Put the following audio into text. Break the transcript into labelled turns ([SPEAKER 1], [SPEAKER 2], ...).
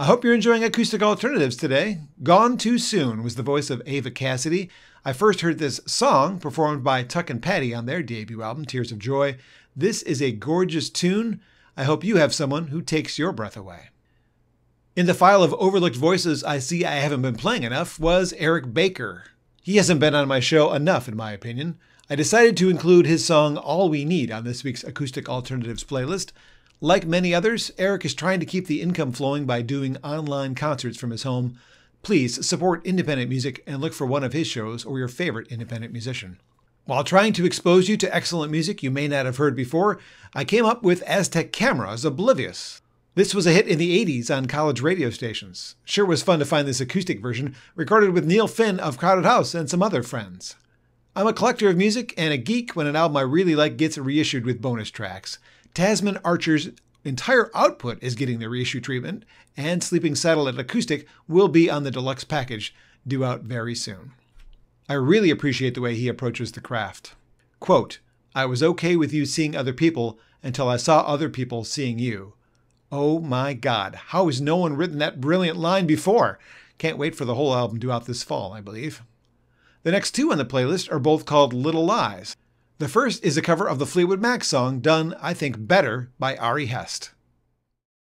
[SPEAKER 1] I hope you're enjoying acoustic alternatives today. Gone Too Soon was the voice of Eva Cassidy. I first heard this song performed by Tuck and Patty on their debut album, Tears of Joy. This is a gorgeous tune. I hope you have someone who takes your breath away. In the file of overlooked voices I see I haven't been playing enough was Eric Baker. He hasn't been on my show enough, in my opinion. I decided to include his song All We Need on this week's Acoustic Alternatives playlist. Like many others, Eric is trying to keep the income flowing by doing online concerts from his home. Please support independent music and look for one of his shows or your favorite independent musician. While trying to expose you to excellent music you may not have heard before, I came up with Aztec Camera's Oblivious. This was a hit in the 80s on college radio stations. Sure was fun to find this acoustic version, recorded with Neil Finn of Crowded House and some other friends. I'm a collector of music and a geek when an album I really like gets reissued with bonus tracks. Tasmin Archer's entire output is getting the reissue treatment, and Sleeping Satellite Acoustic will be on the deluxe package, due out very soon. I really appreciate the way he approaches the craft. Quote, I was okay with you seeing other people until I saw other people seeing you. Oh my god, how has no one written that brilliant line before? Can't wait for the whole album due out this fall, I believe. The next two on the playlist are both called Little Lies. The first is a cover of the Fleetwood Mac song done, I think, better by Ari Hest.